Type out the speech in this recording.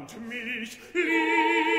Hand mich, Liebe,